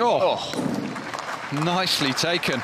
Oh. oh, nicely taken.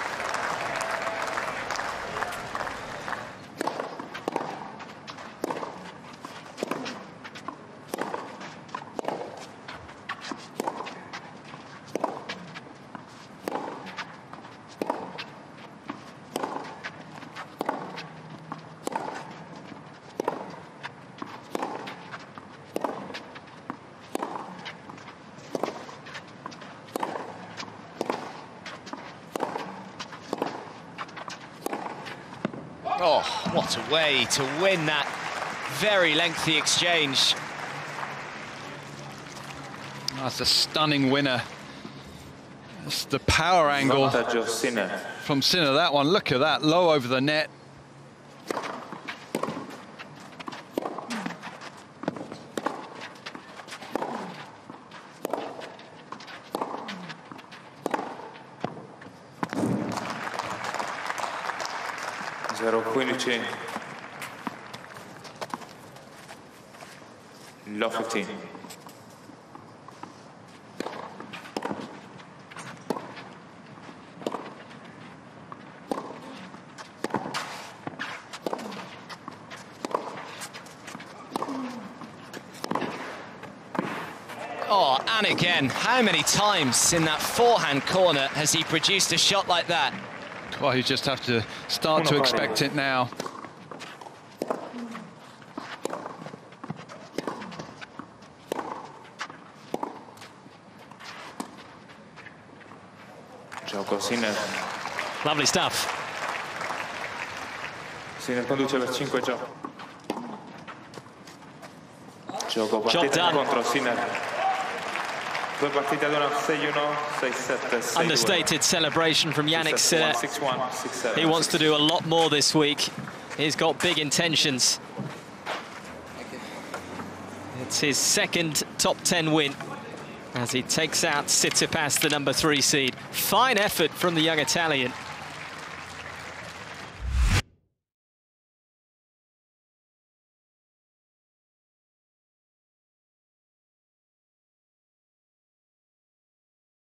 Oh, what a way to win that very lengthy exchange. That's a stunning winner. That's the power angle from Sinner. That one, look at that, low over the net. Zero 15. Low 15. Oh, and again, how many times in that forehand corner has he produced a shot like that? Well, you just have to start to expect it now. Gioco Sinner. Lovely stuff. Sinner conduce per 5 gioco. Gioco partita contro Sinner. Understated celebration from Jannik Sinner. He wants to do a lot more this week. He's got big intentions. It's his second top 10 win as he takes out Tsitsipas, the number three seed. Fine effort from the young Italian.